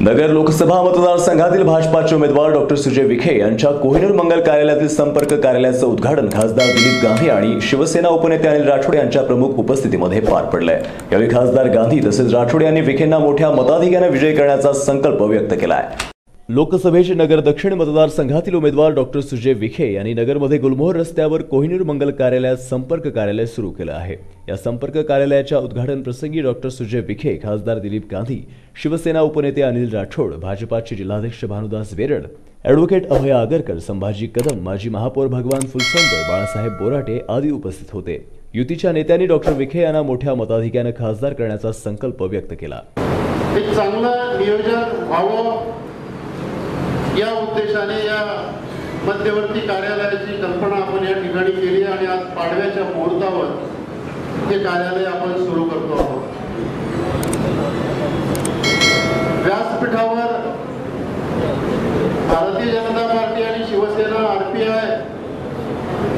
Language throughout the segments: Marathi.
नगर लोकसभा मतदारसंघातील भाजपाचे उमेदवार डॉक्टर सुजय विखे यांच्या कोहिनूर मंगल कार्यालयातील संपर्क कार्यालयाचं उद्घाटन खासदार दिलीप गांधी आणि शिवसेना उपनेते अनिल राठोड यांच्या प्रमुख उपस्थितीमध्ये पार पडलंय. यावेळी खासदार गांधी तसेच राठोड यांनी विखेंना मोठ्या मताधिक्याने विजय करण्याचा संकल्प व्यक्त केला आहे लोकसभेचे नगर दक्षिण मतदारसंघातील उमेदवार डॉक्टर सुजय विखे यांनी नगरमध्ये गुलमोहर रस्त्यावर कोहिनूर मंगल कार्यालयात संपर्क कार्यालय सुरू केलं आहे. या संपर्क कार्यालयाच्या उद्घाटन प्रसंगी डॉक्टर सुजय विखे खासदार दिलीप गांधी शिवसेना उपनेते अनिल राठोड भाजपाचे जिल्हाध्यक्ष भानुदास बेरड ॲडव्होकेट अभय आगरकर संभाजी कदम माजी महापौर भगवान फुलसंगर बाळासाहेब बोराटे आदी उपस्थित होते. युतीच्या नेत्यांनी डॉक्टर विखे यांना मोठ्या मताधिक्यानं खासदार करण्याचा संकल्प व्यक्त केला. एक चांगलं नियोजन व्हावं उद्देशाने या मध्यवर्ती कार्यालयाची कल्पना आपण या ठिकाणी केली आणि आज पाडव्याच्या मुहूर्तावर हे कार्यालय आपण सुरू करतो आहोत. व्यासपीठावर भारतीय जनता पार्टी आणि शिवसेना आरपीआय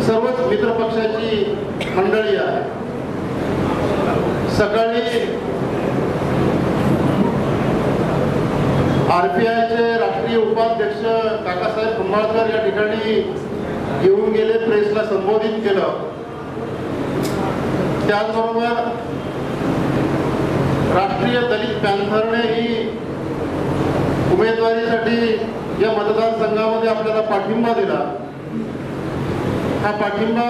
सर्वच मित्रपक्षाची मंडळी आहे सकाळी आरपीआयचे राष्ट्रीय उपाध्यक्ष काकासाहेब कुंभाळकर या ठिकाणी येऊन गेले प्रेसला संबोधित केलं. त्याचबरोबर राष्ट्रीय दलित पॅन्थरने ही उमेदवारीसाठी या मतदारसंघामध्ये आपल्याला पाठिंबा दिला. हा पाठिंबा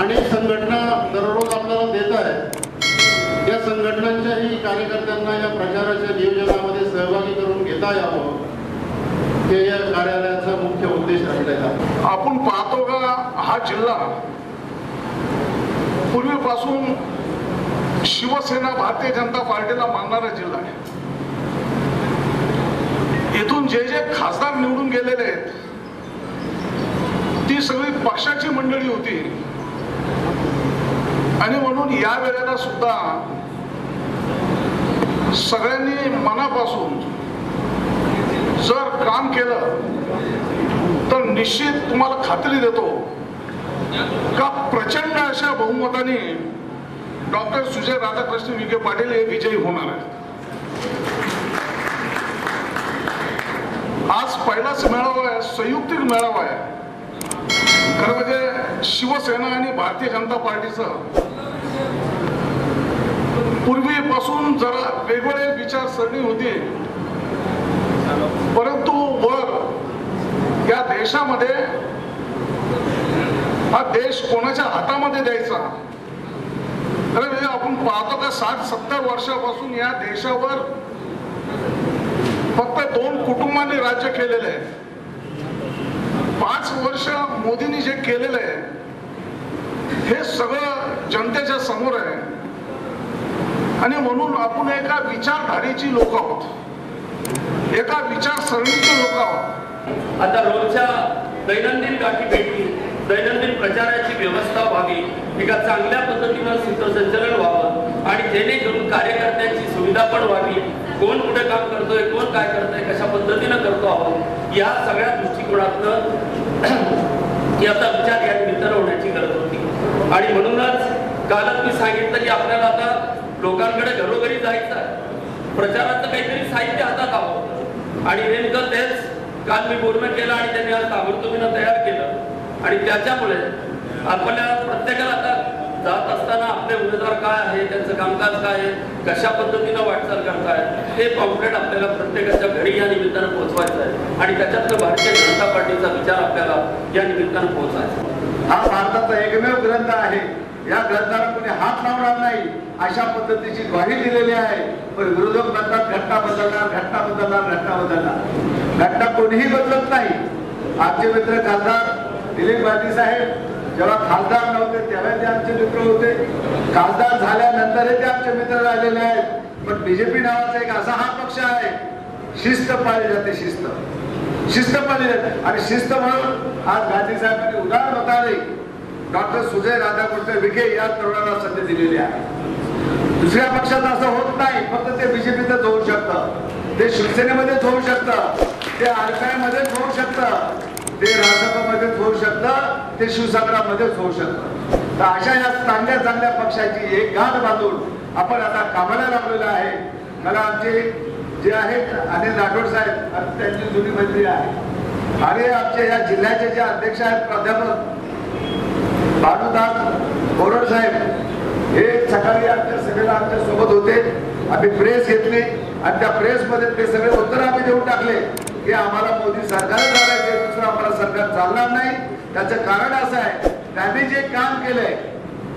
अनेक संघटना दररोज आपल्याला देत आहेत या संघटनांच्याही कार्यकर्त्यांना या प्रचाराच्या नियोजनामध्ये सहभागी करून घेता यावं हे या कार्यालयाचा मुख्य उद्देश राहिलेला आपण पाहतो का हा जिल्हा पूर्वीपासून शिवसेना भारतीय जनता पार्टीला मानणारा जिल्हा आहे. इथून जे जे खासदार निवडून गेलेले आहेत ती सगळी पक्षाची मंडळी होती. आणि म्हणून या वेळेला सुद्धा सगळ्यांनी मनापासून जर काम केलं तर निश्चित तुम्हाला खात्री देतो का प्रचंड अशा बहुमताने डॉक्टर सुजय राधाकृष्ण विखे पाटील हे विजयी होणार आहेत? आज पहिलाच मेळावा आहे संयुक्तिक मेळावा आहे. खरं म्हणजे शिवसेना आणि भारतीय जनता पार्टीचं पूर्वीपासून जरा वेगवेगळे विचारसरणी होती. परंतु वर या देशामध्ये हा देश कोणाच्या हातामध्ये द्यायचा? अरे म्हणजे आपण पाहतो का साठ सत्तर वर्षापासून या देशावर फक्त दोन कुटुंबांनी राज्य केलेलं आहे. पाच वर्ष मोदींनी जे केलेलं आहे हे सगळं जनतेच्या समोर आहे. आणि म्हणून आपण एका विचारधारेची लोक आहोत. एका विचारसरणीचे लोक आहोत. आता रोजच्या दैनंदिन गाठी भेटी दैनंदिन प्रचाराची व्यवस्था व्हावी एका चांगल्या पद्धतीनं सूत्रसंचलन व्हावं आणि जेणेकरून कार्यकर्त्यांची सुविधा पण व्हावी. कोण कुठे काम करतोय कोण काय करतोय कशा पद्धतीनं करतो आहोत या सगळ्या दृष्टिकोनातनं याचा विचार या निमित्तानं होण्याची गरज होती. आणि म्हणूनच कालच मी सांगितलं की आपल्याला आता लोकांकडे घरोघरी जायचं आहे. प्रचाराचं काहीतरी साहित्य हातात हवं आणि नेमकं तेच काल मी पूर्ण केलं आणि त्यांनी आज ताबडतोबीनं तयार केलं. आणि त्याच्यामुळे आपल्या प्रत्येकाला आता जात असताना आपले उमेदवार काय आहे त्यांचं कामकाज काय आहे कशा पद्धतीनं वाटचाल करताय हे पॉम्पलेट आपल्याला प्रत्येकाच्या घरी या निमित्तानं पोहोचवायचं आहे. आणि त्याच्यातलं भारतीय जनता पार्टीचा विचार आपल्याला या निमित्तानं पोहोचायचा हा भारताचा एकमेव ग्रंथ आहे. या ग्रंथाला कोणी हात लावणार नाही. अशा पद्धतीची ग्वाही दिलेली आहे. पण विरोधक म्हणतात घटना बदलणार घटना बदलणार घटना बदलणार. घटना कोणीही बदलत नाही. आमचे मित्र खासदार दिलीप गांधी साहेब जेव्हा खासदार नव्हते तेव्हा ते आमचे मित्र होते. खासदार झाल्यानंतरही ते आमचे मित्र राहिलेले आहेत. पण बीजेपी नावाचा एक असा हा पक्ष आहे शिस्त पाळली जाते शिस्त. शिस्त पाळली जाते. आणि शिस्त म्हणून आज गांधी साहेबांनी उदाहरण मताने डॉक्टर सुजय राधाकृष्ण विखे या तरुणाला संधी दिलेली आहे. दुसऱ्या पक्षात असं होत नाही फक्त ते बीजेपीतच होऊ शकतं. ते शिवसेनेमध्येच होऊ शकतं. ते आरपीआय मध्येच होऊ शकतं. ते राजसभामध्येच होऊ शकतं. ते शिवसागरामध्येच होऊ शकतं. तर अशा या चांगल्या चांगल्या पक्षाची एक गाठ बांधून आपण आता कामाला लागलेलो आहे. मला आमचे जे आहेत अनिल राठोड साहेब त्यांची जुनी मंत्री आहे आणि आमचे या जिल्ह्याचे जे अध्यक्ष आहेत प्राध्यापक भानुदास बोरड साहेब हे सकाळी आमच्या सभेला आमच्यासोबत होते. आम्ही प्रेस घेतली आणि त्या प्रेसमध्ये ते सगळे उत्तर आम्ही देऊन टाकले की आम्हाला मोदी सरकार चालायचे दुसरं आम्हाला सरकार चालणार नाही. त्याचं कारण असं आहे त्यांनी जे काम केलंय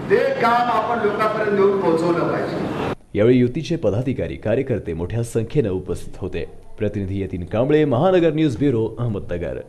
ते काम आपण लोकांपर्यंत नेऊन पोहोचवलं पाहिजे. यावेळी युतीचे पदाधिकारी कार्यकर्ते मोठ्या संख्येनं उपस्थित होते. प्रतिनिधी यतीन कांबळे महानगर न्यूज ब्युरो अहमदनगर.